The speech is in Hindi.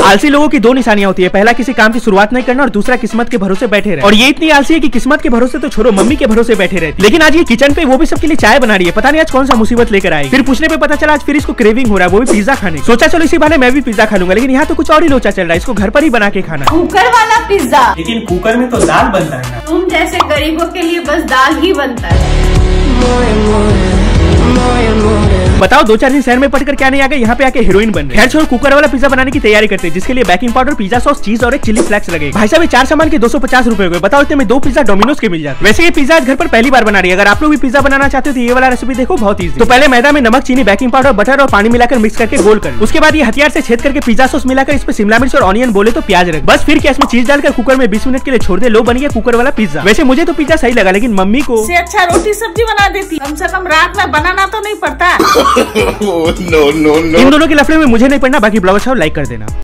आलसी लोगों की दो निशानियाँ होती है। पहला किसी काम की शुरुआत नहीं करना और दूसरा किस्मत के भरोसे बैठे रहे और ये इतनी आलसी है कि किस्मत के भरोसे तो छोड़ो मम्मी के भरोसे बैठे रहे लेकिन आज ये किचन पे वो भी सबके लिए चाय बना रही है। पता नहीं आज कौन सा मुसीबत लेकर आई फिर पूछने पे पता चला आज फिर इसको क्रेविंग हो रहा है वो भी पिज्जा खाने सोचा चलो इसी बहाने मैं भी पिज्जा खा लूँगा लेकिन यहाँ तो कुछ और ही लोचा चल रहा है इसको घर पर ही बना के खाना। कुकर वाला पिज्जा लेकिन कुकर में तो दाल बनता है तुम जैसे गरीबों के लिए बस दाल ही बनता है। बताओ, दो चार दिन शहर में पढ़कर क्या नहीं आ गए? यहाँ पे आके हीरोइन बन रहे छोड़ कुकर वाला पिज्जा बनाने की तैयारी करते हैं, जिसके लिए baking powder pizza sauce cheese और एक चिली फ्लेक्स लगे भाई साहब चार सामान के दो सौ पचास रुपए हुए। बताओ, इतने में दो पिज्जा डोमिनोज के मिल जाते वैसे ये पिज्जा घर पर पहली बार बना रही है। अगर आप लोग भी पिज्जा बनाना चाहते हो तो ये वाला रेसिपी देखो, बहुत ईजी तो पहले मैदा में नमक, चीनी बेकिंग पाउडर बटर और पानी मिलाकर मिक्स करके गोल कर उसके बाद ये हथियार से छेद करके पिज्जा सॉस मिलाकर इस पर शिमला मिर्च और ऑनियन बोले तो प्याज रख। बस फिर क्या इसमें चीज़ डालकर कुकर में बीस मिनट के लिए छोड़ दे। लो, बन गया कुकर वाला पिज्जा वैसे मुझे तो पिज्जा सही लगा, लेकिन मम्मी को अच्छा रोटी सब्ज़ी बना देती। कम से कम रात में बनाना तो नहीं पड़ता। no, नो नो इन दोनों के लफड़े में मुझे नहीं पढ़ना बाकी ब्लॉग साहब लाइक कर देना।